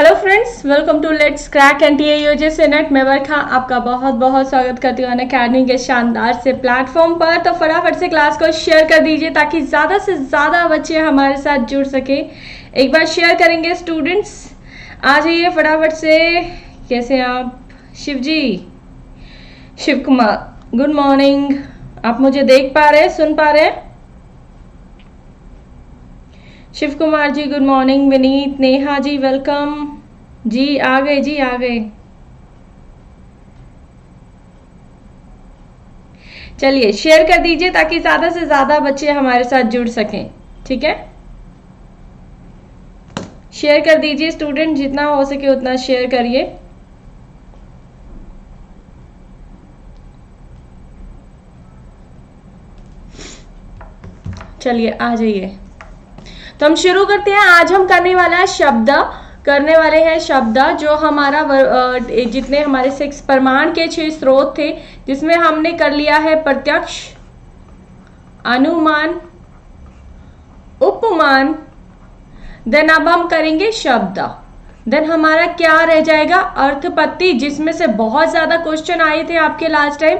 Hello friends welcome to let's crack N T एजे सेनेट मैं बरखा आपका बहुत बहुत स्वागत करती हूँ अकेडमी के शानदार से प्लेटफॉर्म पर। तो फटाफट से क्लास को शेयर कर दीजिए ताकि ज़्यादा से ज़्यादा बच्चे हमारे साथ जुड़ सके। एक बार शेयर करेंगे स्टूडेंट्स आ जाइए फटाफट से। कैसे हैं आप? शिव जी शिव कुमार गुड मॉर्निंग आप मुझे देख पा रहे सुन पा रहे हैं? Shiv Kumar ji good morning Vineet, Neha ji welcome जी, आ गए, जी, आ गए. चलिए शेयर कर दीजिए ताकि ज़्यादा से ज़्यादा बच्चे हमारे साथ जुड़ सकें. ठीक है? शेयर कर दीजिए स्टूडेंट जितना हो सके उतना शेयर करिए. चलिए, आ जाइए. तो हम शुरू करते हैं। आज हम करने वाला है शब्द। करने वाले हैं शब्द जो हमारा जितने हमारे सिक्स प्रमाण के छह स्रोत थे, जिसमें हमने कर लिया है प्रत्यक्ष, अनुमान, उपमान। देन अब हम करेंगे शब्द। देन हमारा क्या रह जाएगा? अर्थपत्ति, जिसमें से बहुत ज़्यादा क्वेश्चन आए थे आपके लास्ट टाइम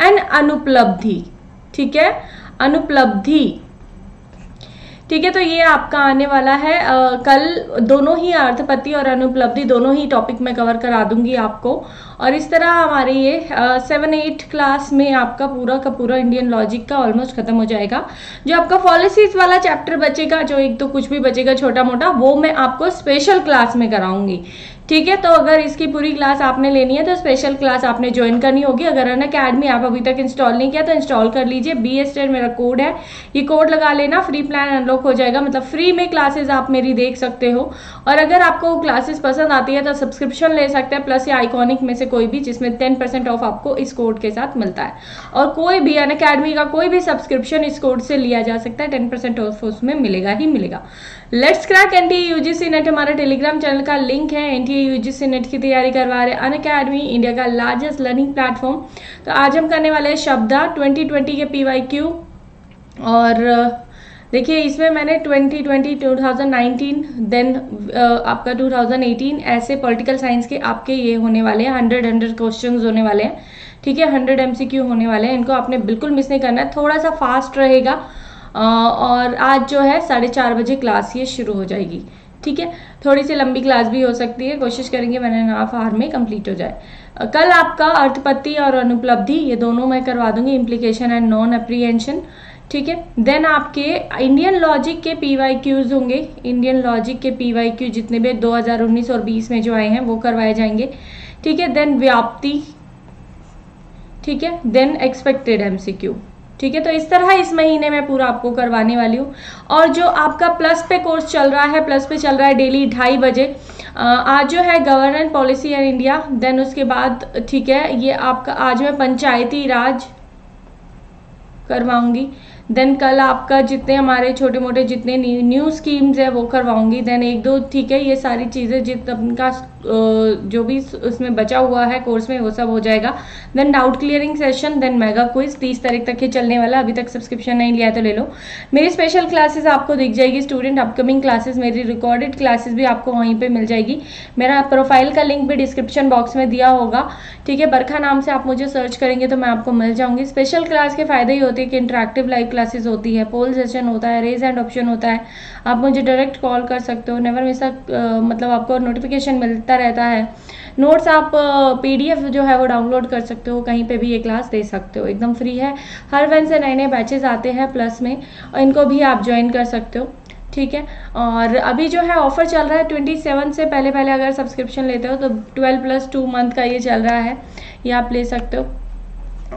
एंड अनुपलब्धि। ठीक है? अनुपलब्धि। ठीक है तो ये आपका आने वाला है। आ, कल दोनों ही अर्थपति और अनुपलब्धि दोनों ही टॉपिक में कवर करा दूँगी आपको। और इस तरह हमारे ये सेवन एट क्लास में आपका पूरा का पूरा इंडियन लॉजिक का ऑलमोस्ट खत्म हो जाएगा। जो आपका पॉलिसीज़ वाला चैप्टर बचेगा जो एक तो कुछ भी बचेगा छोटा मोटा वो मैं आपको स्पेशल क्लास में कराऊँगी। ठीक है तो अगर इसकी पूरी क्लास आपने लेनी है तो स्पेशल क्लास आपने ज्वाइन करनी होगी। अगर अन अकेडमी आप अभी तक इंस्टॉल नहीं किया तो इंस्टॉल कर लीजिए। बी एस मेरा कोड है। ये कोड लगा लेना फ्री प्लान अनलॉक हो जाएगा। मतलब फ्री में क्लासेस आप मेरी देख सकते हो। और अगर आपको क्लासेस पसंद आती है तो सब्सक्रिप्शन ले सकते हैं प्लस ये आइकॉनिक में से कोई भी, जिसमें टेन परसेंट ऑफ़ आपको इस कोड के साथ मिलता है। और कोई भी अन अकेडमी का कोई भी सब्सक्रिप्शन इस कोड से लिया जा सकता है टेन परसेंट ऑफ़ उसमें मिलेगा ही मिलेगा। Let's crack N T UGC NET हमारा टेलीग्राम चैनल का लिंक है। एन टी यूजीसी नेट की तैयारी करवा रहे अन अकेडमी इंडिया का लार्जेस्ट लर्निंग प्लेटफॉर्म तो आज हम करने वाले हैं शब्दा 2020 के पी वाई क्यू और, देखिए, इसमें मैंने 2020 2019 देन आपका 2018 ऐसे पॉलिटिकल साइंस के आपके ये होने वाले हैं। हंड्रेड हंड्रेड क्वेश्चन होने वाले हैं। ठीक है हंड्रेड एमसीक्यू होने वाले हैं। इनको आपने बिल्कुल मिस नहीं करना है। थोड़ा सा फास्ट रहेगा। और आज जो है साढ़े चार बजे क्लास ये शुरू हो जाएगी। ठीक है? थोड़ी सी लंबी क्लास भी हो सकती है। कोशिश करेंगे मैंने हाफ़ आवर में कंप्लीट हो जाए। कल आपका अर्थपत्ति और अनुपलब्धि, ये दोनों मैं करवा दूँगी। इम्प्लीकेशन एंड नॉन अप्रीहेंशन ठीक है? देन आपके इंडियन लॉजिक के पी वाई क्यूज होंगे। इंडियन लॉजिक के पी वाई क्यू जितने भी 2019 और 20 में जो आए हैं, वो करवाए जाएँगे। ठीक है? देन व्याप्ति। ठीक है? देन एक्सपेक्टेड एमसीक्यू ठीक है? तो इस तरह इस महीने में पूरा आपको करवाने वाली हूँ। और जो आपका प्लस पे कोर्स चल रहा है, प्लस पे चल रहा है डेली ढाई बजे आज जो है governance policy in India, then उसके बाद, ठीक है, ये आपका, आज मैं पंचायती राज करवाऊँगी। देन कल आपका जितने हमारे छोटे मोटे जितने न्यू स्कीम्स है, वो करवाऊँगी। देन एक दो, ठीक है, ये सारी चीज़ें जितना जो भी उसमें बचा हुआ है कोर्स में, वो सब हो जाएगा। Then doubt clearing session then mega quiz तीस तारीख तक ये चलने वाला अभी तक सब्सक्रिप्शन नहीं लिया तो ले लो। मेरी स्पेशल क्लासेस आपको दिख जाएगी। स्टूडेंट अपकमिंग क्लासेस मेरी रिकॉर्डेड क्लासेस भी आपको वहीं पर मिल जाएगी। मेरा प्रोफ़ाइल का लिंक भी डिस्क्रिप्शन बॉक्स में दिया होगा। ठीक है, बरखा नाम से आप मुझे सर्च करेंगे तो मैं आपको मिल जाऊँगी। स्पेशल क्लास के फ़ायदे ही होते हैं कि इंटरेक्टिव लाइव क्लासेस होती है पोल सेशन होता है रेज एंड ऑप्शन होता है। आप मुझे डायरेक्ट कॉल कर सकते हो नेवर मिस मतलब आपको नोटिफिकेशन मिलता रहता है। नोट्स आप पीडीएफ जो है वो डाउनलोड कर सकते हो, कहीं पे भी ये क्लास दे सकते हो, एकदम फ्री है। हर वन से नए नए बैचेज आते हैं प्लस में और इनको भी आप ज्वाइन कर सकते हो, ठीक है? और अभी जो है ऑफ़र चल रहा है ट्वेंटी सेवन से पहले पहले अगर सब्सक्रिप्शन लेते हो तो ट्वेल्व प्लस टू मंथ का ये चल रहा है, ये आप ले सकते हो।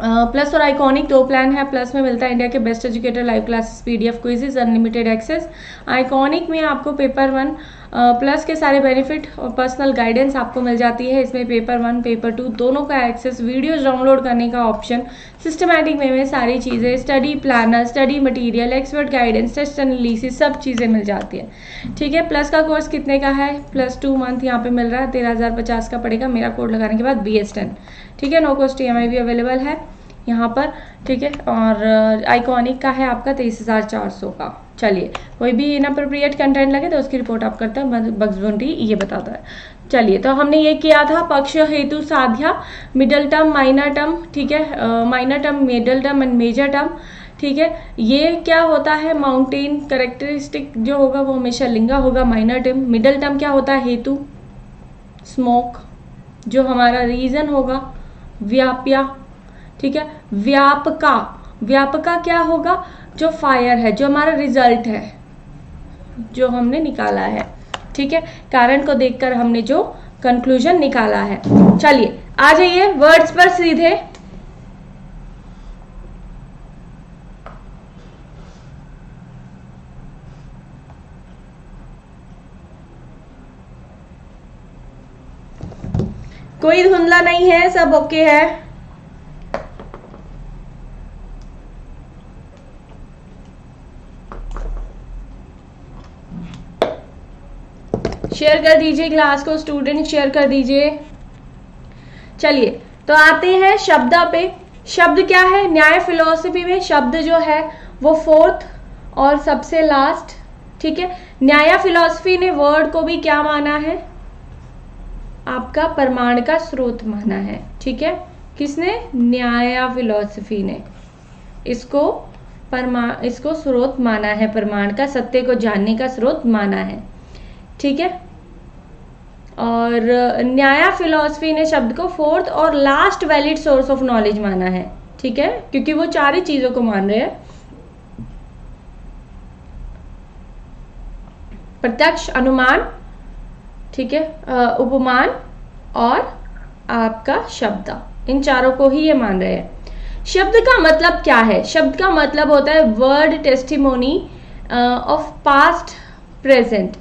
प्लस और आइकॉनिक दो प्लान है प्लस में मिलता है इंडिया के best educator live classes PDF quizzes unlimited access iconic में आपको पेपर वन प्लस के सारे बेनिफिट और पर्सनल गाइडेंस आपको मिल जाती है। इसमें पेपर वन पेपर टू दोनों का एक्सेस वीडियोज़ डाउनलोड करने का ऑप्शन सिस्टमैटिक वे में सारी चीज़ें study planner study material expert guidance test analysis सब चीज़ें मिल जाती है। ठीक है? प्लस का कोर्स कितने का है? प्लस टू मंथ यहाँ पे मिल रहा है, तेरह का पड़ेगा। मेरा कोड लगाने के बाद बी ठीक है? नो कॉस्ट ई भी अवेलेबल है। यहाँ पर, ठीक है? और आइकॉनिक का है आपका तेईस हज़ार चार सौ का। चलिए, कोई भी इनअप्रोप्रिएट कंटेंट लगे तो उसकी रिपोर्ट आप करते हैं बग्स बंटी ये बताता है। चलिए तो हमने ये किया था, पक्ष हेतु साध्या मिडल टर्म माइनर टर्म ठीक है? Minor term middle term and major term ठीक है? ये क्या होता है? माउंटेन करेक्टरिस्टिक जो होगा वो हमेशा लिंगा होगा माइनर टर्म मिडल टर्म क्या होता है? हेतु स्मोक जो हमारा रीजन होगा, व्याप्या ठीक है? व्यापका। व्यापका क्या होगा? जो फायर है, जो हमारा रिज़ल्ट है, जो हमने निकाला है। ठीक है? कारण को देखकर हमने जो कंक्लूजन निकाला है। चलिए, आ जाइए वर्ड्स पर सीधे। कोई धुंधला नहीं है, सब ओके है। शेयर कर दीजिए क्लास को स्टूडेंट शेयर कर दीजिए। चलिए तो आते हैं शब्द पे। शब्द क्या है? न्याय फिलोसफी में शब्द जो है, वो फोर्थ और सबसे लास्ट ठीक है? न्याय फिलोसफी ने वर्ड को भी क्या माना है? आपका प्रमाण का स्रोत माना है, ठीक है? किसने? न्याय फिलोसफी ने। इसको परमा, इसको स्रोत माना है, प्रमाण का, सत्य को जानने का स्रोत माना है, ठीक है? और न्याया फिलोसफी ने शब्द को फोर्थ और last valid source of knowledge माना है, ठीक है? क्योंकि वो चार ही चीज़ों को मान रहे हैं। प्रत्यक्ष, अनुमान, ठीक है? उपमान और आपका शब्द। इन चारों को ही ये मान रहे हैं। शब्द का मतलब क्या है? शब्द का मतलब होता है word testimony of past present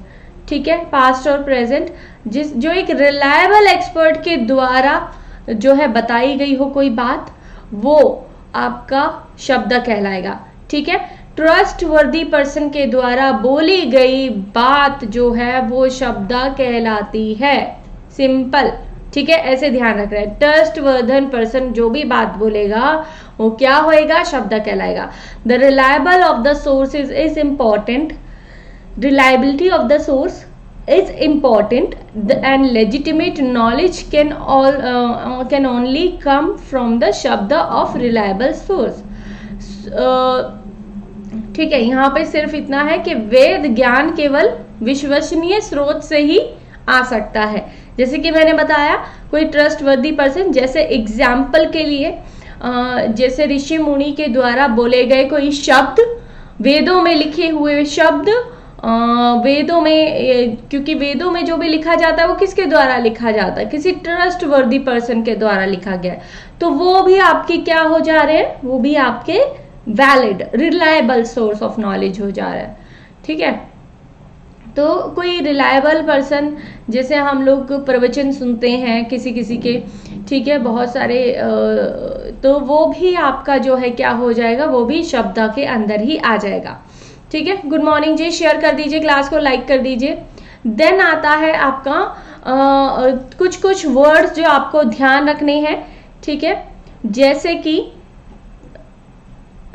ठीक है पास्ट और प्रेजेंट जिस, जो एक रिलायबल एक्सपर्ट के द्वारा जो है बताई गई हो कोई बात, वो आपका शब्द कहलाएगा। ठीक है ट्रस्ट वर्दी पर्सन के द्वारा बोली गई बात जो है, वो शब्द कहलाती है। सिंपल ठीक है, ऐसे ध्यान रख रहे हैं। ट्रस्ट वर्धन पर्सन जो भी बात बोलेगा, वो क्या होएगा? शब्द कहलाएगा। The reliable of the source is important reliability of the source is important the, and legitimate knowledge can all uh, can only come from the shabda of reliable source ठीक है यहाँ पे सिर्फ़ इतना है कि वेद ज्ञान केवल विश्वसनीय स्रोत से ही आ सकता है जैसे कि मैंने बताया कोई ट्रस्ट वर्दी पर्सन जैसे एग्ज़ाम्पल के लिए जैसे ऋषि मुनि के द्वारा बोले गए कोई शब्द वेदों में लिखे हुए शब्द वेदों में क्योंकि वेदों में जो भी लिखा जाता है, वो किसके द्वारा लिखा जाता है? किसी ट्रस्ट वर्दी पर्सन के द्वारा लिखा गया तो वो भी आपके क्या हो जा रहे हैं? वो भी आपके valid reliable source of knowledge हो जा रहा है। ठीक है? तो कोई रिलायबल पर्सन जैसे हम लोग प्रवचन सुनते हैं किसी किसी के, ठीक है? बहुत सारे तो वो भी आपका जो है, क्या हो जाएगा? वो भी शब्द के अंदर ही आ जाएगा। ठीक है? गुड मॉर्निंग जी शेयर कर दीजिए क्लास को लाइक कर दीजिए। देन आता है आपका आ, कुछ कुछ वर्ड्स जो आपको ध्यान रखने हैं ठीक है? जैसे कि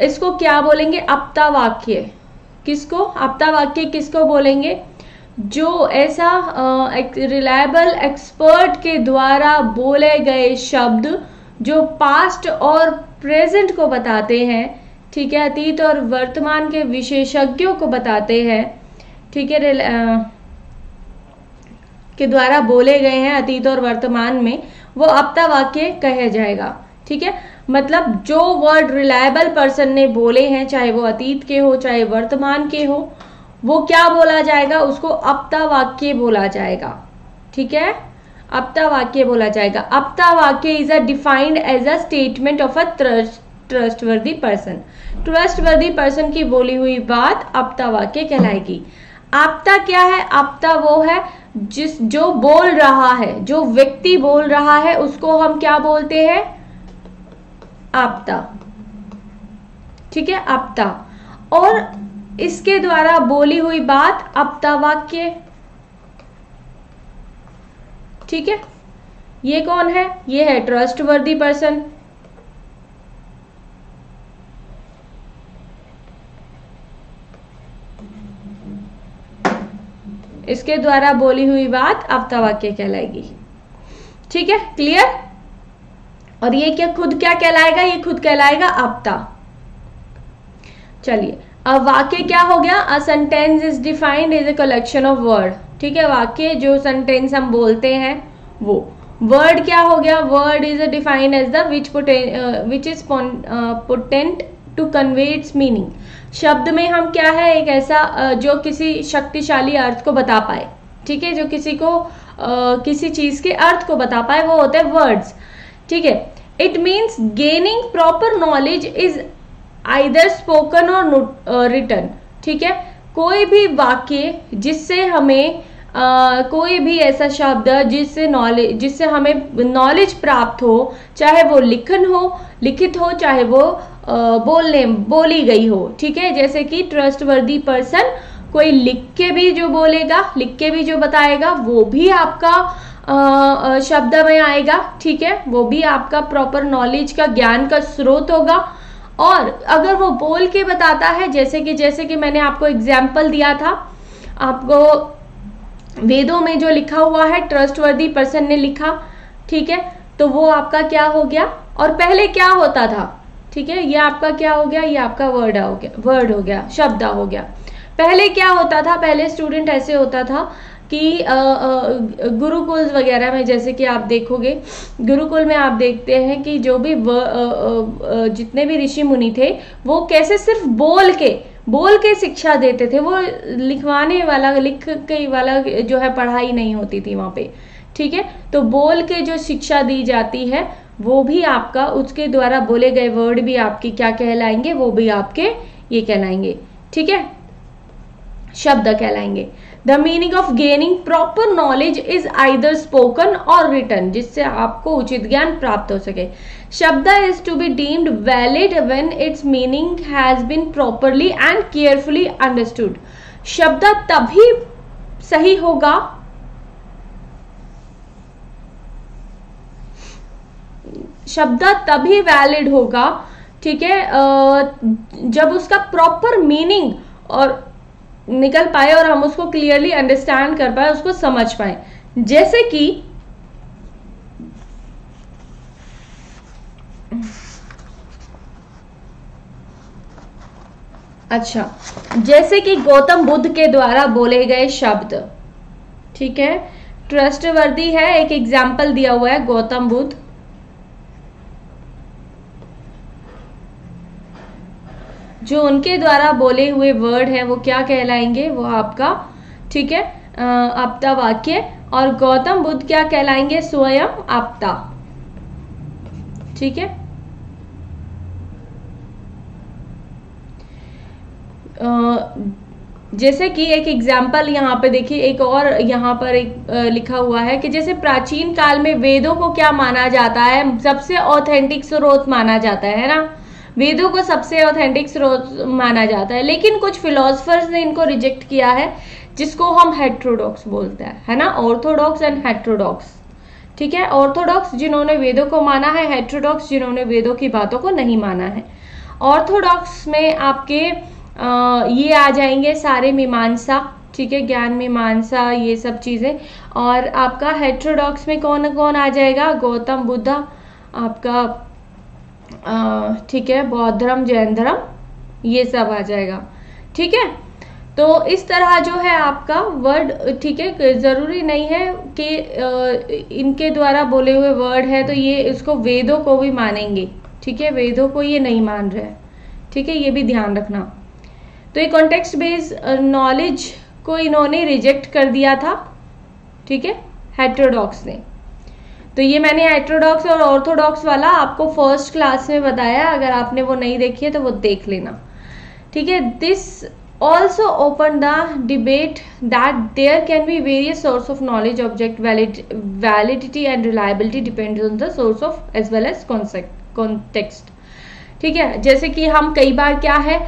इसको क्या बोलेंगे? अपता वाक्य किसको? अपता वाक्य किसको बोलेंगे? जो ऐसा रिलायबल एक्सपर्ट के द्वारा बोले गए शब्द जो पास्ट और प्रेजेंट को बताते हैं ठीक है, अतीत और वर्तमान के विशेषज्ञों को बताते हैं। ठीक है के द्वारा बोले गए हैं अतीत और वर्तमान में, वो अपता वाक्य कहे जाएगा। ठीक है मतलब जो वर्ड रिलायबल पर्सन ने बोले हैं, चाहे वो अतीत के हो, चाहे वर्तमान के हो, वो क्या बोला जाएगा? उसको अपता वाक्य बोला जाएगा। ठीक है अपता वाक्य बोला जाएगा। अपता वाक्य is a defined as a statement of a trustworthy person trustworthy person की बोली हुई बात आपता वाक्य कहलाएगी। आपता क्या है? आपता वो है जिस, जो बोल रहा है, जो व्यक्ति बोल रहा है, उसको हम क्या बोलते हैं? आपता। ठीक है? आपता। और इसके द्वारा बोली हुई बात आपता वाक्य। ठीक है? ये कौन है? ये है ट्रस्टवर्दी पर्सन इसके द्वारा बोली हुई बात आपता वाक्य कहलाएगी। ठीक है? क्लियर और ये क्या खुद क्या कहलाएगा? ये खुद कहलाएगा आपता चलिए, अब वाक्य क्या हो गया? A sentence is defined is a collection of word ठीक है? वाक्य जो सेंटेंस हम बोलते हैं, वो। वर्ड क्या हो गया? Word is defined as the which potent which is potent to convey its meaning शब्द में हम क्या है? एक ऐसा uh, जो किसी शक्तिशाली अर्थ को बता पाए। ठीक है? जो किसी को uh, किसी चीज़ के अर्थ को बता पाए वो होते हैं वर्ड्स ठीक है? It means gaining proper knowledge is either spoken और रिटर्न ठीक है? कोई भी वाक्य जिससे हमें आ, कोई भी ऐसा शब्द जिससे नॉलेज जिससे हमें नॉलेज प्राप्त हो चाहे वो लिखन हो लिखित हो चाहे वो बोलने, बोली गई हो, ठीक है? जैसे कि ट्रस्ट वर्दी पर्सन कोई लिख के भी जो बोलेगा, लिख के भी जो बताएगा, वो भी आपका शब्द में आएगा, ठीक है? वो भी आपका प्रॉपर नॉलेज का ज्ञान का स्रोत होगा। और अगर वो बोल के बताता है, जैसे कि जैसे कि मैंने आपको एग्ज़ाम्पल दिया था, आपको वेदों में जो लिखा हुआ है ट्रस्टवर्दी पर्सन ने लिखा, ठीक है? तो वो आपका क्या हो गया? और पहले क्या होता था? ठीक है? ये आपका क्या हो गया? ये आपका वर्ड हो गया वर्ड हो गया शब्द हो गया। पहले क्या होता था? पहले स्टूडेंट ऐसे होता था कि गुरुकुल वगैरह में जैसे कि आप देखोगे गुरुकुल में आप देखते हैं कि जो भी व, आ, आ, जितने भी ऋषि मुनि थे वो कैसे सिर्फ़ बोल के बोल के शिक्षा देते थे। वो लिखवाने वाला लिख के वाला जो है पढ़ाई नहीं होती थी वहाँ पे। ठीक है? तो बोल के जो शिक्षा दी जाती है, वो भी आपका, उसके द्वारा बोले गए वर्ड भी आपके क्या कहलाएँगे? वो भी आपके ये कहलाएँगे। ठीक है? शब्द कहलाएँगे। The meaning of gaining proper knowledge is either spoken और रिटर्न जिससे आपको उचित ज्ञान प्राप्त हो सके। शब्द is to be deemed valid when its meaning has been properly and carefully understood शब्द तभी सही होगा शब्द तभी वैलिड होगा, ठीक है? जब उसका प्रॉपर मीनिंग और निकल पाए और हम उसको क्लियरली अंडरस्टैंड कर पाए, उसको समझ पाए। जैसे कि अच्छा जैसे कि गौतम बुद्ध के द्वारा बोले गए शब्द, ठीक है? ट्रस्टवर्दी है, एक एग्ज़ाम्पल दिया हुआ है गौतम बुद्ध। जो उनके द्वारा बोले हुए वर्ड है, वो क्या कहलाएँगे? वो आपका, ठीक है? आपता वाक्य और गौतम बुद्ध क्या कहलाएँगे? स्वयं आपता। ठीक है? जैसे कि एक एग्ज़ाम्पल यहाँ पे देखिए, एक और यहाँ पर एक लिखा हुआ है कि जैसे प्राचीन काल में वेदों को क्या माना जाता है? सबसे ऑथेंटिक स्रोत माना जाता है ना? वेदों को सबसे ऑथेंटिक स्रोत माना जाता है। लेकिन कुछ फिलोसफर्स ने इनको रिजेक्ट किया है जिसको हम हेट्रोडॉक्स बोलते हैं है ना? ऑर्थोडॉक्स एंड हेट्रोडॉक्स ठीक है? ऑर्थोडॉक्स जिन्होंने वेदों को माना है हेट्रोडॉक्स जिन्होंने वेदों की बातों को नहीं माना है। ऑर्थोडॉक्स में आपके आ, ये आ जाएँगे सारे मीमांसा ठीक है? ज्ञान मीमांसा ये सब चीज़ें। और आपका हेट्रोडॉक्स में कौन कौन आ जाएगा? गौतम बुद्धा आपका ठीक है बौद्ध धर्म जैन धर्म ये सब आ जाएगा। ठीक है? तो इस तरह जो है आपका वर्ड ठीक है, ज़रूरी नहीं है कि इनके द्वारा बोले हुए वर्ड है तो ये इसको वेदों को भी मानेंगे। ठीक है? वेदों को ये नहीं मान रहे ठीक है? ये भी ध्यान रखना। तो ये कॉन्टेक्स्ट बेस्ड नॉलेज को इन्होंने रिजेक्ट कर दिया था। ठीक है? हेट्रोडॉक्स ने। तो ये मैंने हेट्रोडॉक्स और ऑर्थोडॉक्स वाला आपको फ़र्स्ट क्लास में बताया, अगर आपने वो नहीं देखी है तो वो देख लेना। ठीक है this also open the debate that there can be various source of knowledge object validity and reliability depend on the source of as well as context ठीक है, जैसे कि हम कई बार क्या है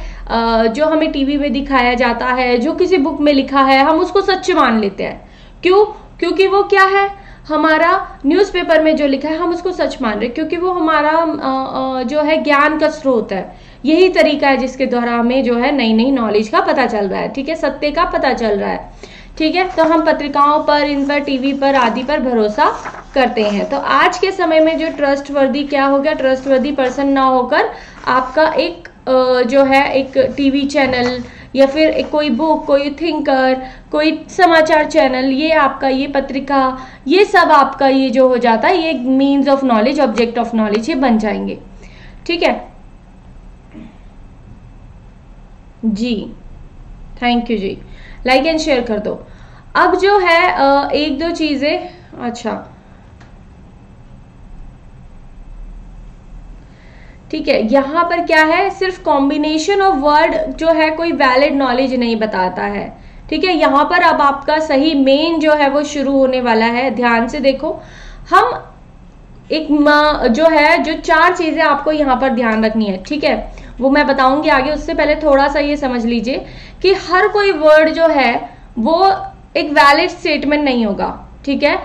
जो हमें टीवी में दिखाया जाता है, जो किसी बुक में लिखा है, हम उसको सच मान लेते हैं। क्यों? क्योंकि वो क्या है हमारा न्यूज़पेपर में जो लिखा है, हम उसको सच मान रहे क्योंकि वो हमारा जो है ज्ञान का स्रोत है। यही तरीका है जिसके द्वारा हमें जो है नई नई नॉलेज का पता चल रहा है, ठीक है? सत्य का पता चल रहा है, ठीक है? तो हम पत्रिकाओं पर, इन पर टीवी पर आदि पर भरोसा करते हैं। तो आज के समय में जो ट्रस्टवर्दी क्या हो गया? ट्रस्टवर्दी पर्सन ना होकर आपका एक जो है एक टीवी चैनल या फिर कोई बुक कोई थिंकर कोई समाचार चैनल ये आपका, ये पत्रिका, ये सब आपका ये जो हो जाता है, ये means of knowledge object of knowledge ये बन जाएँगे। ठीक है? जी। थैंक यू जी। लाइक एंड शेयर कर दो। अब जो है एक दो चीज़ें अच्छा। ठीक है, यहाँ पर क्या है? सिर्फ़ कॉम्बिनेशन ऑफ़ वर्ड जो है कोई वैलिड नॉलेज नहीं बताता है। ठीक है, यहाँ पर अब आपका सही मेन जो है वो शुरू होने वाला है। ध्यान से देखो, हम एक जो है, जो चार चीज़ें आपको यहाँ पर ध्यान रखनी है, ठीक है? वो मैं बताऊँगी आगे, उससे पहले थोड़ा सा ये समझ लीजिए कि हर कोई वर्ड जो है, वो एक वैलिड स्टेटमेंट नहीं होगा, ठीक है?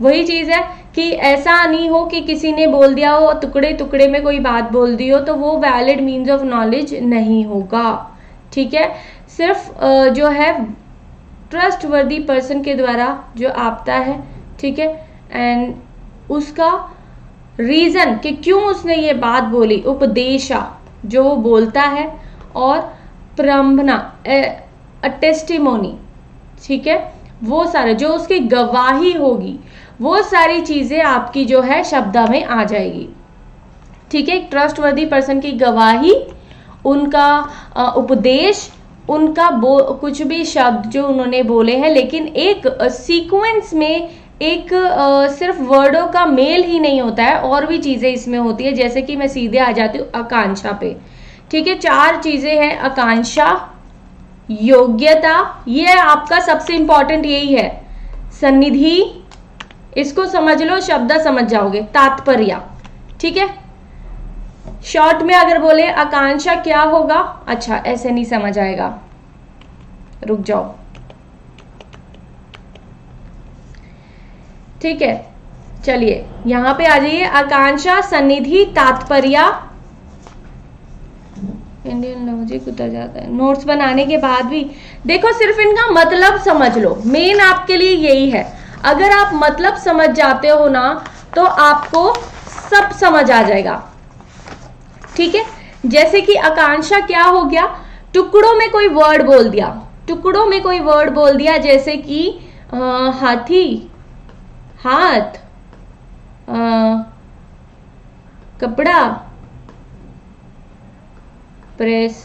वही चीज़ है कि ऐसा नहीं हो कि किसी ने बोल दिया हो, टुकड़े टुकड़े में कोई बात बोल दी हो तो वो वैलिड मीन्स ऑफ़ नॉलेज नहीं होगा। ठीक है? सिर्फ़ जो है ट्रस्ट वर्दी पर्सन के द्वारा जो आपता है, ठीक है? एंड उसका रीजन कि क्यों उसने ये बात बोली, उपदेशा जो वो बोलता है और प्रम्भना टेस्टिमोनी ठीक है? वो सारे, जो उसकी गवाही होगी वो सारी चीज़ें आपकी जो है शब्द में आ जाएगी। ठीक है? ट्रस्टवर्दी पर्सन की गवाही उनका उपदेश उनका बो कुछ भी शब्द जो उन्होंने बोले हैं लेकिन एक सीक्वेंस में एक आ, सिर्फ़ वर्डों का मेल ही नहीं होता है और भी चीज़ें इसमें होती है जैसे कि मैं सीधे आ जाती हूँ आकांक्षा पे। ठीक है? चार चीज़ें हैं आकांक्षा योग्यता ये आपका सबसे इंपॉर्टेंट यही है। सन्निधि इसको समझ लो, शब्द समझ जाओगे, तात्पर्य। ठीक है? शॉर्ट में अगर बोले, आकांक्षा क्या होगा? अच्छा ऐसे नहीं समझ आएगा। रुक जाओ। ठीक है, चलिए, यहाँ पे आ जाइए। आकांक्षा, सन्निधि, तात्पर्य। इंडियन लॉजिक उतर जाता है। नोट्स बनाने के बाद भी, देखो, सिर्फ़ इनका मतलब समझ लो। मेन आपके लिए यही है। अगर आप मतलब समझ जाते हो ना तो आपको सब समझ आ जाएगा। ठीक है? जैसे कि आकांक्षा क्या हो गया? टुकड़ों में कोई वर्ड बोल दिया। टुकड़ों में कोई वर्ड बोल दिया जैसे कि हाथी हाथ आ, कपड़ा प्रेस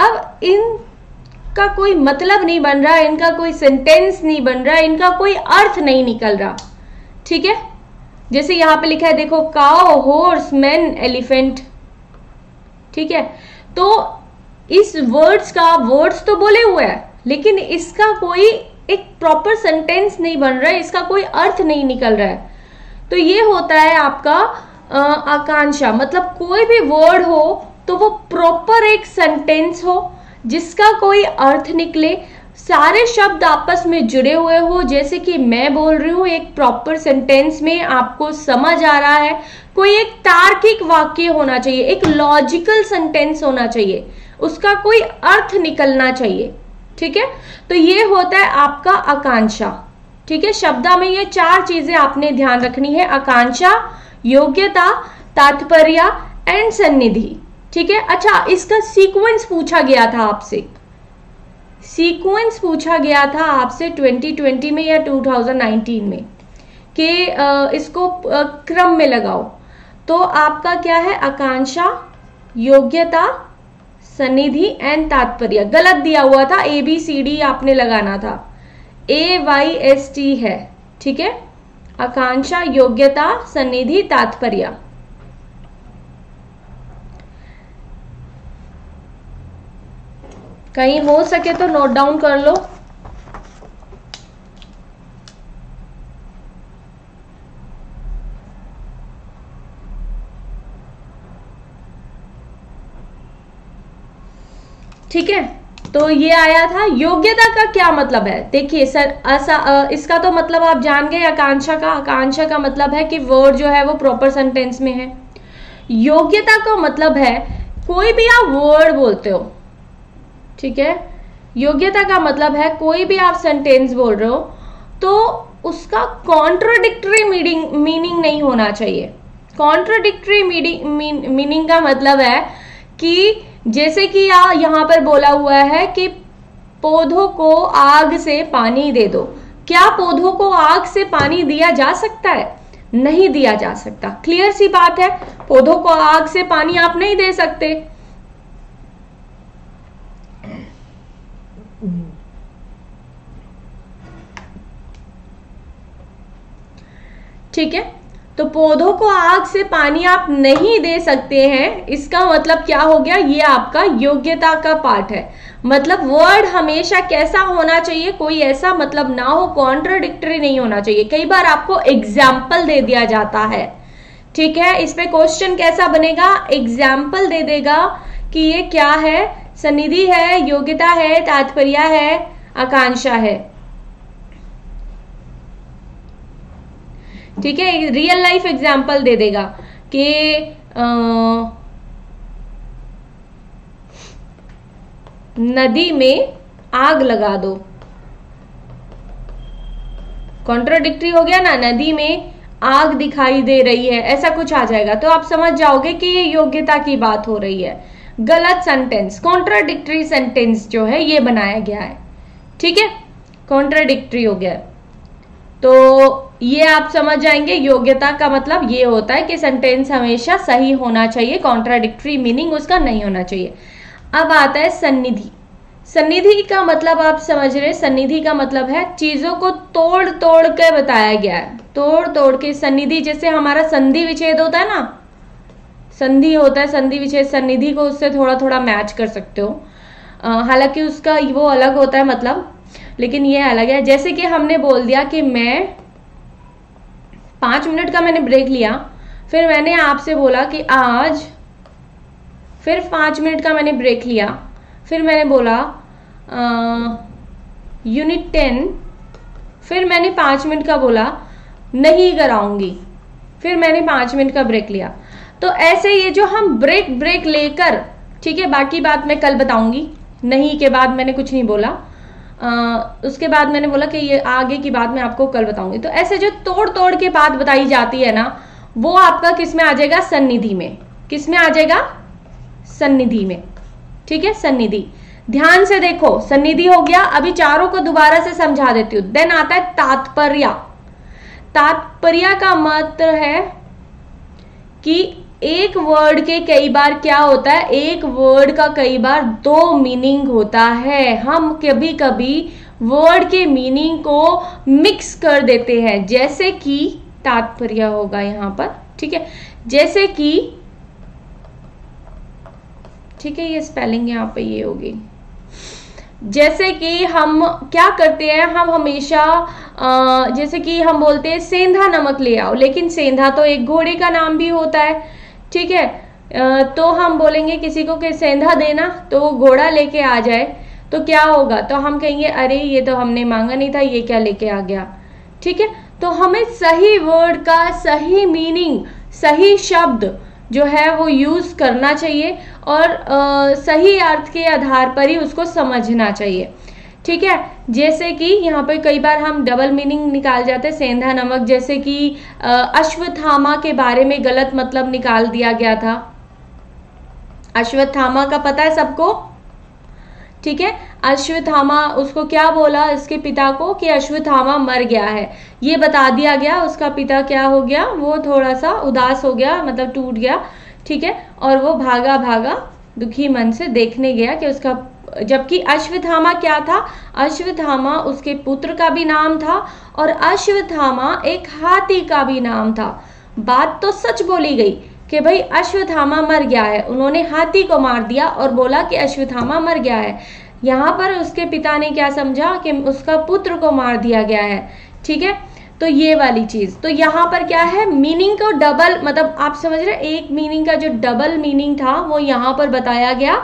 अब इनका कोई मतलब नहीं बन रहा, इनका कोई सेंटेंस नहीं बन रहा, इनका कोई अर्थ नहीं निकल रहा। ठीक है? जैसे यहाँ पे लिखा है, देखो काओ हॉर्स मैन एलिफेंट ठीक है? तो इस वर्ड्स का वर्ड्स तो बोले हुए हैं, लेकिन इसका कोई एक प्रॉपर सेंटेंस नहीं बन रहा है, इसका कोई अर्थ नहीं निकल रहा है। तो ये होता है आपका आकांक्षा। मतलब कोई भी वर्ड हो तो वो प्रॉपर एक सेंटेंस हो जिसका कोई अर्थ निकले, सारे शब्द आपस में जुड़े हुए हो, जैसे कि मैं बोल रही हूँ, एक प्रॉपर सेंटेंस में आपको समझ आ रहा है, कोई एक तार्किक वाक्य होना चाहिए, एक लॉजिकल सेंटेंस होना चाहिए, उसका कोई अर्थ निकलना चाहिए, ठीक है? तो ये होता है आपका आकांक्षा, ठीक है? शब्दा में ये चार चीज़ें आपने ध्यान रखनी है, आकांक्षा, योग्यता, तात्पर्य एंड सन्निधि। ठीक है? अच्छा इसका सीक्वेंस पूछा गया था आपसे। सीक्वेंस पूछा गया था आपसे 2020 में या 2019 में कि इसको क्रम में लगाओ। तो आपका क्या है? आकांक्षा, योग्यता सनिधि एंड तात्पर्य। गलत दिया हुआ था ए बी सी डी आपने लगाना था। ए वाई एस टी है, ठीक है? आकांक्षा, योग्यता सनिधि तात्पर्य। कहीं हो सके तो नोट डाउन कर लो। ठीक है? तो ये आया था, योग्यता का क्या मतलब है? देखिए सर, ऐसा इसका तो मतलब आप जान गए, आकांक्षा का आकांक्षा का मतलब है कि वर्ड जो है वो प्रॉपर सेंटेंस में है। योग्यता का मतलब है, कोई भी आप वर्ड बोलते हो ठीक है? योग्यता का मतलब है, कोई भी आप सेंटेंस बोल रहे हो तो उसका कॉन्ट्रोडिक्टरी मीनिंग मीनिंग नहीं होना चाहिए। कॉन्ट्रोडिक्टरी मीनिंग का मतलब है कि जैसे कि यहाँ पर बोला हुआ है कि पौधों को आग से पानी दे दो। क्या पौधों को आग से पानी दिया जा सकता है? नहीं दिया जा सकता। क्लियर सी बात है, पौधों को आग से पानी आप नहीं दे सकते। ठीक है? तो पौधों को आग से पानी आप नहीं दे सकते हैं। इसका मतलब क्या हो गया? ये आपका योग्यता का पार्ट है। मतलब वर्ड हमेशा कैसा होना चाहिए? कोई ऐसा मतलब ना हो कॉन्ट्रोडिक्टरी नहीं होना चाहिए। कई बार आपको एग्ज़ाम्पल दे दिया जाता है। ठीक है? इस पे क्वेश्चन कैसा बनेगा? एग्ज़ाम्पल दे देगा कि ये क्या है? सनिधि है, योग्यता है, तात्पर्य है, आकांक्षा है। ठीक है? रियल लाइफ एग्ज़ाम्पल दे देगा कि नदी में आग लगा दो। कॉन्ट्रोडिक्टरी हो गया ना? नदी में आग दिखाई दे रही है। ऐसा कुछ आ जाएगा। तो आप समझ जाओगे कि ये योग्यता की बात हो रही है। गलत सेंटेंस कॉन्ट्राडिक्टरी सेंटेंस जो है, ये बनाया गया है। ठीक है? कॉन्ट्राडिक्टरी हो गया तो ये आप समझ जाएँगे, योग्यता का मतलब ये होता है कि सेंटेंस हमेशा सही होना चाहिए कॉन्ट्राडिक्ट्री मीनिंग उसका नहीं होना चाहिए। अब आता है सन्निधि। सन्निधि का मतलब आप समझ रहे सन्निधि का मतलब है चीज़ों को तोड़ तोड़ के बताया गया है। तोड़ तोड़ के सन्निधि, जैसे हमारा संधि विच्छेद होता है ना? संधि होता है, संधि विच्छेद, सन्निधि को उससे थोड़ा थोड़ा मैच कर सकते हो। हालाँकि उसका वो अलग होता है मतलब लेकिन ये अलग है। जैसे कि हमने बोल दिया कि मैं पाँच मिनट का मैंने ब्रेक लिया, फिर मैंने आपसे बोला कि आज, फिर पाँच मिनट का मैंने ब्रेक लिया, फिर मैंने बोला यूनिट टेन फिर मैंने पाँच मिनट का बोला, नहीं कराऊँगी, फिर मैंने पाँच मिनट का ब्रेक लिया। तो ऐसे ये जो हम ब्रेक ब्रेक लेकर, ठीक है, बाकी बात मैं कल बताऊँगी, नहीं के बाद मैंने कुछ नहीं बोला उसके बाद मैंने बोला कि ये आगे की बात मैं आपको कल बताऊँगी। तो ऐसे जो तोड़ तोड़ के बात बताई जाती है ना, वो आपका किसमें आ जाएगा? सन्निधि में। किसमें आ जाएगा? सन्निधि में। ठीक है? सन्निधि। ध्यान से देखो, सन्निधि हो गया, अभी चारों को दोबारा से समझा देती हूँ। देन आता है तात्पर्य। तात्पर्य का मात्र है कि एक वर्ड के कई बार क्या होता है? एक वर्ड का कई बार दो मीनिंग होता है। हम कभी कभी वर्ड के मीनिंग को मिक्स कर देते हैं। जैसे कि, तात्पर्य होगा यहाँ पर, ठीक है? जैसे कि, ठीक है, ये स्पेलिंग यहाँ पे ये होगी। जैसे कि हम क्या करते हैं? हम हमेशा जैसे कि हम बोलते हैं, सेंधा नमक ले आओ। लेकिन सेंधा तो एक घोड़े का नाम भी होता है। ठीक है? तो हम बोलेंगे किसी को कि सेंधा देना तो वो घोड़ा लेके आ जाए। तो क्या होगा? तो हम कहेंगे अरे ये तो हमने मांगा नहीं था ये क्या लेके आ गया? ठीक है? तो हमें सही वर्ड का सही मीनिंग सही शब्द जो है वो यूज़ करना चाहिए और आ, सही अर्थ के आधार पर ही उसको समझना चाहिए। ठीक है? जैसे कि यहाँ पे कई बार हम डबल मीनिंग निकाल जाते हैं, सेंधा नमक, जैसे कि अश्वत्थामा के बारे में गलत मतलब निकाल दिया गया था। अश्वत्थामा का पता है सबको? ठीक है? अश्वत्थामा, उसको क्या बोला इसके पिता को कि अश्वत्थामा मर गया है। ये बता दिया गया, उसका पिता क्या हो गया? वो थोड़ा सा उदास हो गया मतलब टूट गया, ठीक है? और वो भागा भागा दुखी मन से देखने गया कि उसका जबकि अश्वत्थामा क्या था? अश्वत्थामा उसके पुत्र का भी नाम था और अश्वत्थामा एक हाथी का भी नाम था। बात तो सच बोली गई कि भाई अश्वत्थामा मर गया है। उन्होंने हाथी को मार दिया और बोला कि अश्वत्थामा मर गया है। यहाँ पर उसके पिता ने क्या समझा कि उसका पुत्र को मार दिया गया है। ठीक है? तो ये वाली चीज़। तो यहाँ पर क्या है? मीनिंग को डबल मतलब आप समझ रहे एक मीनिंग का जो डबल मीनिंग था, वो यहाँ पर बताया गया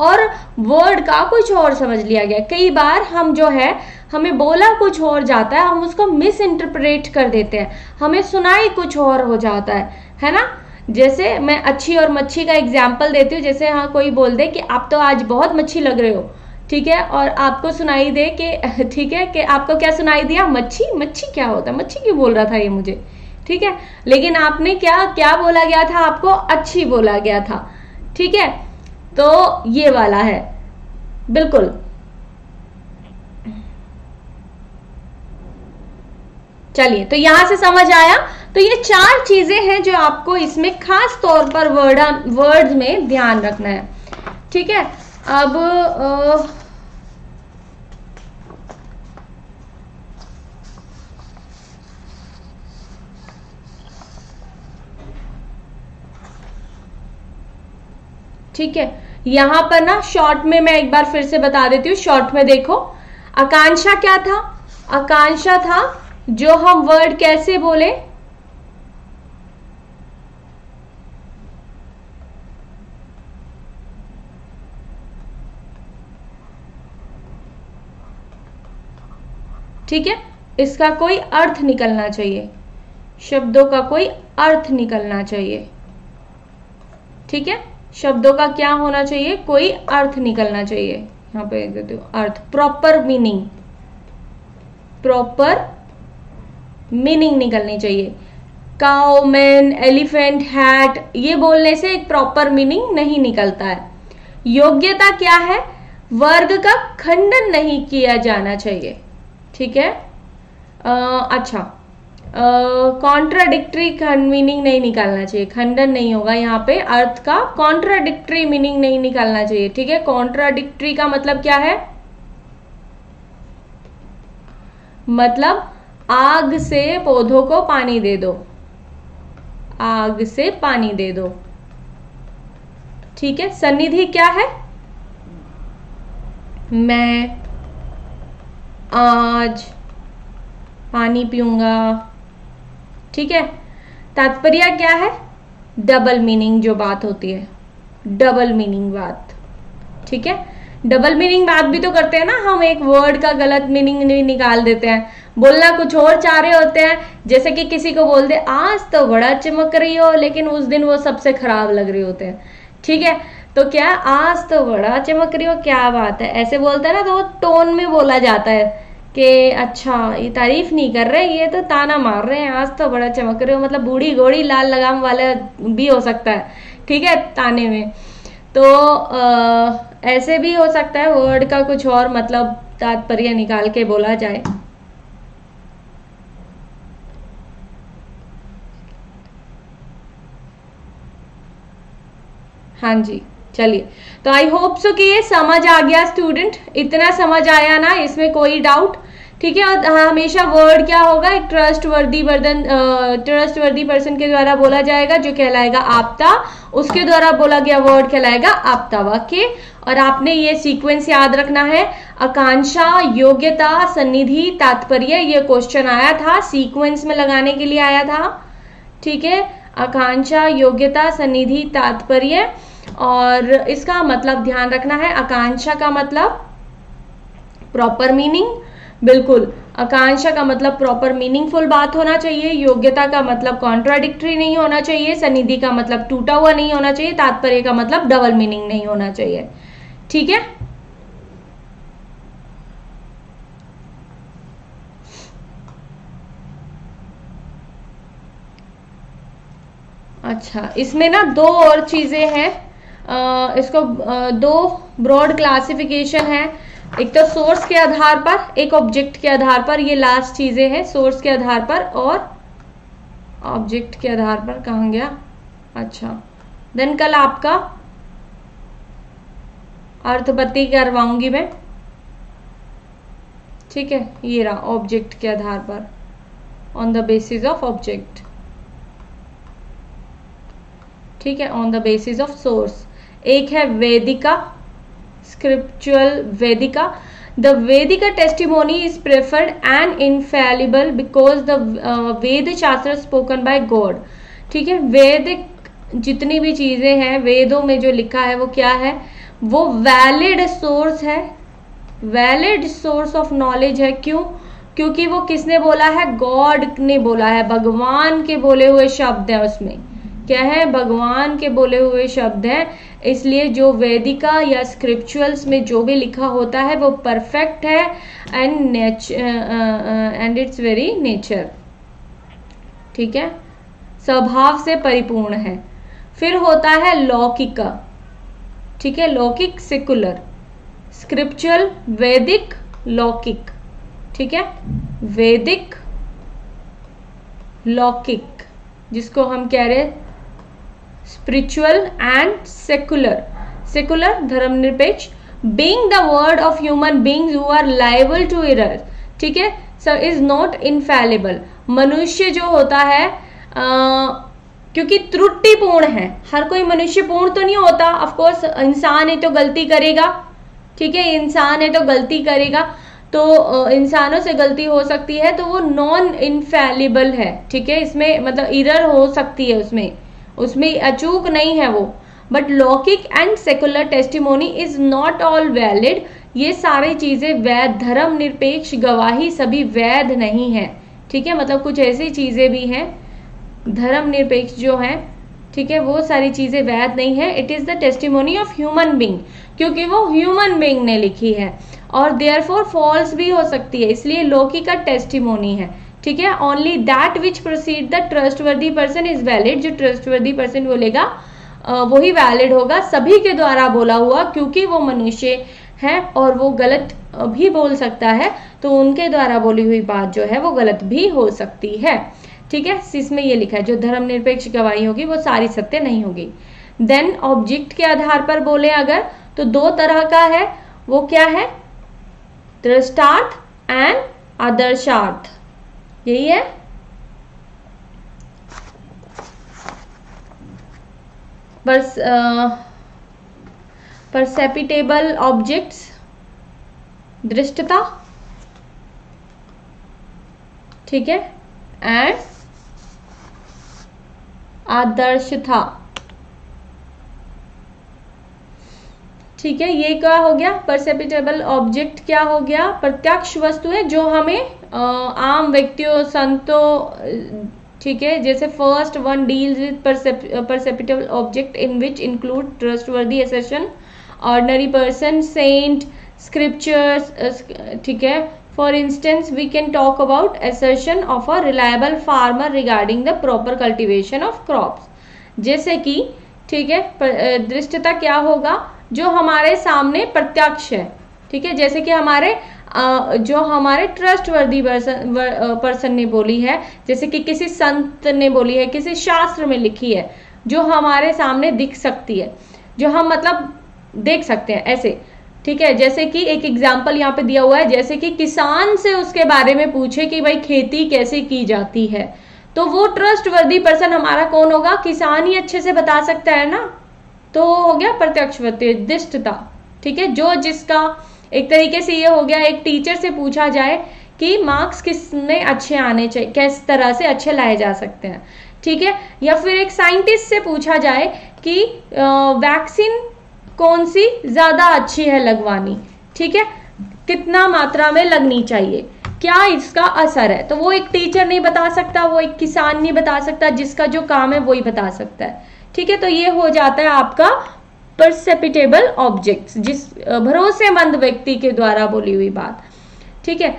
और वर्ड का कुछ और समझ लिया गया। कई बार हम जो है, हमें बोला कुछ और जाता है, हम उसको मिस इंटरप्रेट कर देते हैं। हमें सुनाई कुछ और हो जाता है है ना? जैसे मैं अच्छी और मच्छी का एग्ज़ाम्पल देती हूँ, जैसे हाँ कोई बोल दे कि आप तो आज बहुत मच्छी लग रहे हो, ठीक है? और आपको सुनाई दे कि, ठीक है, कि आपको क्या सुनाई दिया? मच्छी? मच्छी क्या होता है? मच्छी क्यों बोल रहा था ये मुझे? ठीक है? लेकिन आपने क्या क्या बोला गया था? आपको अच्छी बोला गया था, ठीक है? तो ये वाला है। बिल्कुल। चलिए तो यहाँ से समझ आया। तो ये चार चीज़ें हैं जो आपको इसमें खास तौर पर वर्ड वर्ड में ध्यान रखना है। ठीक है? अब आ, ठीक है? यहाँ पर ना शॉर्ट में मैं एक बार फिर से बता देती हूँ शॉर्ट में देखो। आकांक्षा क्या था? आकांक्षा था, जो हम वर्ड कैसे बोले? ठीक है? इसका कोई अर्थ निकलना चाहिए। शब्दों का कोई अर्थ निकलना चाहिए। ठीक है? शब्दों का क्या होना चाहिए? कोई अर्थ निकलना चाहिए। यहाँ पे देते हो अर्थ। प्रॉपर मीनिंग प्रॉपर मीनिंग निकलनी चाहिए। काउ मैन एलिफेंट हैट ये बोलने से एक प्रॉपर मीनिंग नहीं निकलता है। योग्यता क्या है? वर्ग का खंडन नहीं किया जाना चाहिए। ठीक है? आ, अच्छा। कॉन्ट्राडिक्टरी मीनिंग नहीं निकालना चाहिए। खंडन नहीं होगा यहाँ पे। अर्थ का कॉन्ट्राडिक्ट्री मीनिंग नहीं निकालना चाहिए। ठीक है? कॉन्ट्राडिक्ट्री का मतलब क्या है? मतलब आग से पौधों को पानी दे दो। आग से पानी दे दो। ठीक है? सन्निधि क्या है? मैं आज पानी पीऊँगा। ठीक है? तात्पर्य क्या है? डबल मीनिंग जो बात होती है। डबल मीनिंग बात। ठीक है? डबल मीनिंग बात भी तो करते हैं ना, हम एक वर्ड का गलत मीनिंग नहीं निकाल देते हैं। बोलना कुछ और चाह रहे होते हैं, जैसे कि किसी को बोल दे, आज तो बड़ा चमक रही हो, लेकिन उस दिन वो सबसे खराब लग रहे होते हैं। ठीक है? तो क्या आज तो बड़ा चमक रही हो? क्या बात है? ऐसे बोलते हैं ना तो वो टोन में बोला जाता है। कि अच्छा ये तारीफ़ नहीं कर रहे ये तो ताना मार रहे हैं आज तो बड़ा चमक रहे हो। मतलब बूढ़ी घोड़ी लाल लगाम वाले भी हो सकता है ठीक है ताने में। तो आ, ऐसे भी हो सकता है वर्ड का कुछ और मतलब तात्पर्य निकाल के बोला जाए। हाँ जी। चलिए। तो आई होप सो कि ये समझ आ गया स्टूडेंट इतना समझ आया ना, इसमें कोई डाउट ठीक है, और हमेशा वर्ड क्या होगा? एक ट्रस्ट वर्दी बर्दन ट्रस्ट वर्दी पर्सन के द्वारा बोला जाएगा, जो कहलाएगा आपता उसके द्वारा बोला गया वर्ड कहलाएगा आपता वाक्य। और आपने ये सीक्वेंस याद रखना है। आकांक्षा, योग्यता, सन्निधि, तात्पर्य, ये क्वेश्चन आया था। सीक्वेंस में लगाने के लिए आया था। ठीक है? आकांक्षा, योग्यता, सन्निधि, तात्पर्य। और इसका मतलब ध्यान रखना है, आकांक्षा का मतलब प्रॉपर मीनिंग बिल्कुल। आकांक्षा का मतलब प्रॉपर मीनिंगफुल बात होना चाहिए, योग्यता का मतलब कॉन्ट्राडिक्टरी नहीं होना चाहिए सनिधि का मतलब टूटा हुआ नहीं होना चाहिए, तात्पर्य का मतलब डबल मीनिंग नहीं होना चाहिए। ठीक है? अच्छा इसमें ना दो और चीज़ें हैं। इसको दो ब्रॉड क्लासिफिकेशन है। एक तो सोर्स के आधार पर, एक ऑब्जेक्ट के आधार पर, ये लास्ट चीज़ें हैं सोर्स के आधार पर और ऑब्जेक्ट के आधार पर। कहा गया? अच्छा। देन कल आपका अर्थपति करवाऊँगी मैं। ठीक है, ये रहा ऑब्जेक्ट के आधार पर। On the basis of object ठीक है on the basis of source एक है Vedika scriptural Vedika. The Vedika testimony is preferred and infallible because the Veda shastra spoken by God ठीक है? वेद जितनी भी चीज़ें हैं, वेदों में जो लिखा है, वो क्या है? वो वैलिड सोर्स है। वैलिड सोर्स ऑफ़ नॉलेज है। क्यों? क्योंकि वो किसने बोला है? गॉड ने बोला है। भगवान के बोले हुए शब्द है उसमें। क्या है भगवान के बोले हुए शब्द हैं। इसलिए जो वेदिका या स्क्रिप्चुअल्स में जो भी लिखा होता है, वो परफेक्ट है and and its very nature ठीक है? स्वभाव से परिपूर्ण है। फिर होता है लौकिका। ठीक है? लौकिक सेकुलर स्क्रिप्चुअल वैदिक, लौकिक। ठीक है? वैदिक, लौकिक, जिसको हम कह रहे स्पिरिचुअल एंड सेकुलर सेकुलर धर्मनिरपेक्ष the word of human beings who are liable to error ठीक है? सो इज़ नॉट इनफेलेबल मनुष्य जो होता है आ, क्योंकि त्रुटिपूर्ण है। हर कोई मनुष्य पूर्ण तो नहीं होता। ऑफ़ कोर्स इंसान है तो गलती करेगा। ठीक है? इंसान है तो गलती करेगा। तो इंसानों से गलती हो सकती है तो वो नॉन इनफेलिबल है। ठीक है? इसमें मतलब इरर हो सकती है उसमें। उसमें अचूक नहीं है वो। But laukika and secular testimony is not all valid ये सारी चीज़ें वैध, धर्म निरपेक्ष, गवाही सभी वैध नहीं है। ठीक है? मतलब कुछ ऐसी चीज़ें भी हैं, धर्म निरपेक्ष जो है, ठीक है? वो सारी चीज़ें वैध नहीं है। It is the testimony of human being क्योंकि वो ह्यूमन बींग ने लिखी है। और देयर फॉल्स भी हो सकती है, इसलिए लोकी का टेस्टिमोनी है। ठीक है? Only that which proceed the trustworthy person is valid जो ट्रस्टवर्दी पर्सन बोलेगा वही वैलिड होगा। सभी के द्वारा बोला हुआ, क्योंकि वो मनुष्य है और वो गलत भी बोल सकता है तो उनके द्वारा बोली हुई बात जो है, वो गलत भी हो सकती है। ठीक है? इसमें ये लिखा है, जो धर्मनिरपेक्ष गवाही होगी, वो सारी सत्य नहीं होगी। देन ऑब्जेक्ट के आधार पर बोले अगर तो दो तरह का है। वो क्या है? दृष्टार्थ एंड आदर्शार्थ। यही है? परसेपिटेबल ऑब्जेक्ट्स दृष्टता, ठीक है? एंड आदर्श था ठीक है? ये क्या हो गया? परसेपिटेबल ऑब्जेक्ट क्या हो गया? प्रत्यक्ष वस्तु है जो हमें आम व्यक्तियों, संतों, ठीक है, जैसे first one deals with perceptible object in which include trustworthy assertion ordinary person saint scriptures ठीक है for instance we can talk about assertion of a reliable farmer regarding the proper cultivation of crops जैसे कि, ठीक है दृष्टता क्या होगा, जो हमारे सामने प्रत्यक्ष है, ठीक है, जैसे कि हमारे जो हमारे ट्रस्ट वर्दी पर्सन ने बोली है, जैसे कि किसी संत ने बोली है, किसी शास्त्र में लिखी है, जो हमारे सामने दिख सकती है, जो हम मतलब देख सकते हैं, ऐसे, ठीक है, जैसे कि एक एग्ज़ाम्पल यहाँ पे दिया हुआ है, जैसे कि किसान से उसके बारे में पूछे कि भाई खेती कैसे की जाती है तो वो ट्रस्ट वर्दी पर्सन हमारा कौन होगा? किसान ही अच्छे से बता सकता है ना? तो हो गया प्रत्यक्ष दिष्टता, ठीक है, जो जिसका एक तरीके से ये हो गया, एक टीचर से पूछा जाए कि मार्क्स किसने अच्छे आने चाहिए, किस तरह से अच्छे लाए जा सकते हैं। ठीक है? या फिर एक साइंटिस्ट से पूछा जाए कि वैक्सीन कौन सी ज़्यादा अच्छी है लगवानी? ठीक है? कितना मात्रा में लगनी चाहिए? क्या इसका असर है? तो वो एक टीचर नहीं बता सकता, वो एक किसान नहीं बता सकता, जिसका जो काम है वही बता सकता है। ठीक है? तो ये हो जाता है आपका परसेपिटेबल ऑब्जेक्ट जिस भरोसेमंद व्यक्ति के द्वारा बोली हुई बात। ठीक है?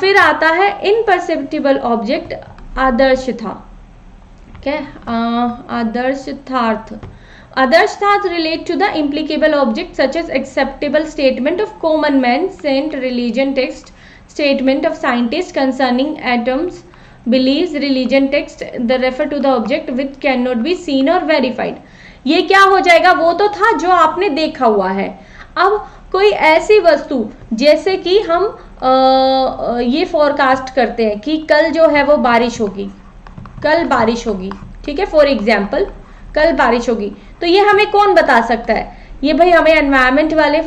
फिर आता है इनपरसेप्टिबल ऑब्जेक्ट आदर्श था आदर्श थार्थ आदर्श थार्थ relate to the imperceptible object such as acceptable statement of common man saint religion text statement of scientist concerning atoms believes religion text, the refer to the object which cannot be seen or verified ये क्या हो जाएगा? वो तो था जो आपने देखा हुआ है। अब कोई ऐसी वस्तु जैसे कि हम आ, ये फोरकास्ट करते हैं कि कल जो है वो बारिश होगी। कल बारिश होगी ठीक है? फॉर एग्ज़ाम्पल कल बारिश होगी। तो ये हमें कौन बता सकता है? ये भाई हमें एनवायरमेंट वाले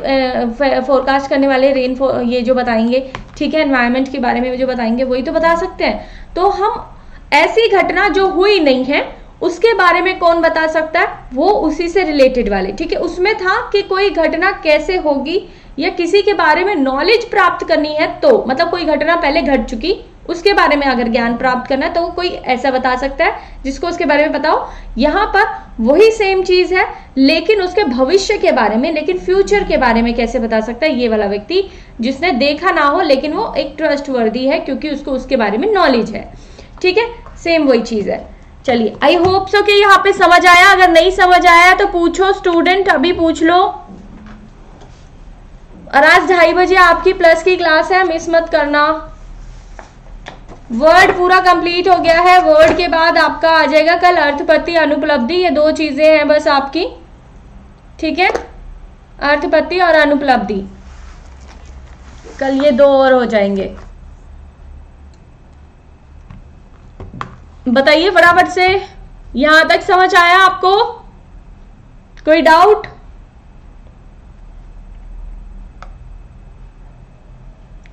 फोरकास्ट करने वाले रेन ये जो बताएँगे ठीक है? एनवायरमेंट के बारे में जो बताएँगे वही तो बता सकते हैं। तो हम ऐसी घटना जो हुई नहीं है उसके बारे में कौन बता सकता है? वो उसी से रिलेटेड वाले, ठीक है? उसमें था कि कोई घटना कैसे होगी या किसी के बारे में नॉलेज प्राप्त करनी है तो मतलब कोई घटना पहले घट चुकी, उसके बारे में अगर ज्ञान प्राप्त करना है तो कोई ऐसा बता सकता है जिसको उसके बारे में बताओ। यहाँ पर वही सेम चीज़ है, लेकिन उसके भविष्य के बारे में, लेकिन फ्यूचर के बारे में कैसे बता सकता है ये वाला व्यक्ति जिसने देखा ना हो, लेकिन वो एक ट्रस्ट वर्दी है क्योंकि उसको उसके बारे में नॉलेज है। ठीक है? सेम वही चीज़ है। चलिए आई होप सो कि यहाँ पे समझ आया, अगर नहीं समझ आया तो पूछो स्टूडेंट अभी पूछ लो। और आज ढाई बजे आपकी प्लस की क्लास है मिस मत करना। वर्ड पूरा कंप्लीट हो गया है वर्ड के बाद आपका आ जाएगा कल अर्थपति अनुपलब्धि, ये दो चीज़ें हैं बस आपकी। ठीक है? अर्थपति और अनुपलब्धि। कल ये दो और हो जाएँगे। बताइए फटाफट से। यहाँ तक समझ आया आपको? कोई डाउट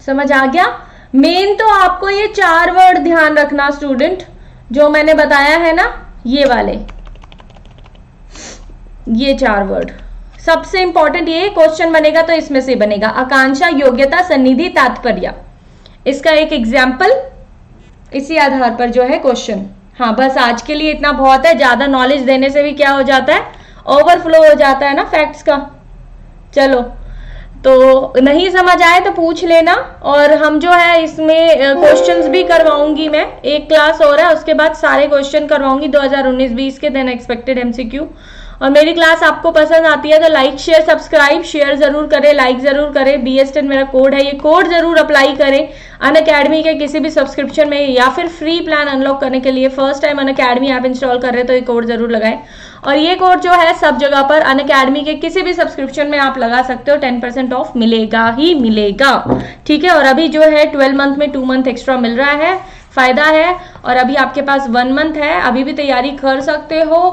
समझ आ गया? मेन तो आपको ये चार वर्ड ध्यान रखना स्टूडेंट जो मैंने बताया है ना, ये वाले। ये चार वर्ड सबसे इंपॉर्टेंट ये क्वेश्चन बनेगा तो इसमें से बनेगा। आकांक्षा, योग्यता, सन्निधि, तात्पर्य। इसका एक एग्ज़ाम्पल इसी आधार पर जो है क्वेश्चन हाँ बस आज के लिए इतना बहुत है। ज़्यादा नॉलेज देने से भी क्या हो जाता है? ओवरफ्लो हो जाता है ना फैक्ट्स का। चलो तो नहीं समझ आए तो पूछ लेना और हम जो है इसमें क्वेश्चंस भी करवाऊँगी मैं। एक क्लास और है, उसके बाद सारे क्वेश्चन करवाऊँगी 2019-20 के देन एक्सपेक्टेड एमसीक्यू और मेरी क्लास आपको पसंद आती है तो लाइक शेयर सब्सक्राइब शेयर ज़रूर करें लाइक ज़रूर करें बी एस टेन मेरा कोड है, ये कोड ज़रूर अप्लाई करें अन अकेडमी के किसी भी सब्सक्रिप्शन में या फिर फ्री प्लान अनलॉक करने के लिए first time Unacademy app install कर रहे हैं तो ये कोड ज़रूर लगाएँ। और ये कोड जो है सब जगह पर अन अकेडमी के किसी भी सब्सक्रिप्शन में आप लगा सकते हो टेन परसेंट ऑफ़ मिलेगा ही मिलेगा। ठीक है? और अभी जो है ट्वेल्व मंथ में टू मंथ एक्स्ट्रा मिल रहा है, फ़ायदा है। और अभी आपके पास वन मंथ है, अभी भी तैयारी कर सकते हो